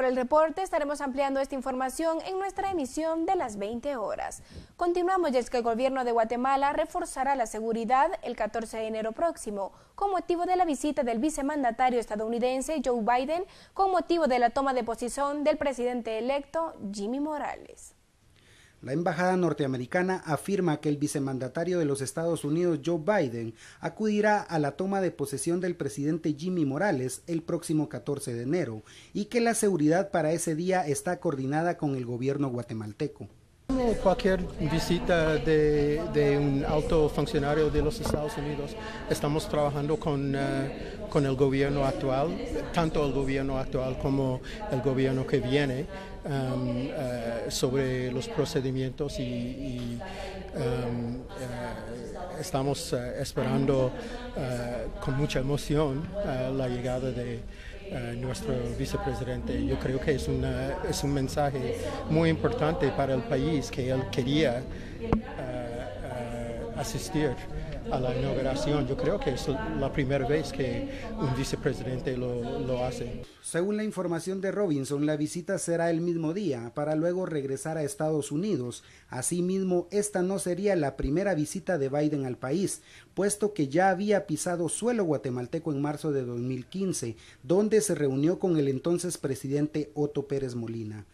Por el reporte estaremos ampliando esta información en nuestra emisión de las 20 horas. Continuamos y es que el gobierno de Guatemala reforzará la seguridad el 14 de enero próximo con motivo de la visita del vicemandatario estadounidense Joe Biden con motivo de la toma de posición del presidente electo Jimmy Morales. La embajada norteamericana afirma que el vicemandatario de los Estados Unidos, Joe Biden, acudirá a la toma de posesión del presidente Jimmy Morales el próximo 14 de enero y que la seguridad para ese día está coordinada con el gobierno guatemalteco. Cualquier visita de, un alto funcionario de los Estados Unidos, estamos trabajando con, eh, con, el gobierno actual, tanto el gobierno actual como el gobierno que viene, um, eh, sobre los procedimientos y, um, eh, estamos esperando con mucha emoción la llegada de nuestro vicepresidente. Yo creo que es, una, es un mensaje muy importante para el país que él quería eh, eh, asistir a la inauguración. Yo creo que es la primera vez que un vicepresidente lo, hace. Según la información de Robinson, la visita será el mismo día para luego regresar a Estados Unidos. Asimismo, esta no sería la primera visita de Biden al país, puesto que ya había pisado suelo guatemalteco en marzo de 2015, donde se reunió con el entonces presidente Otto Pérez Molina.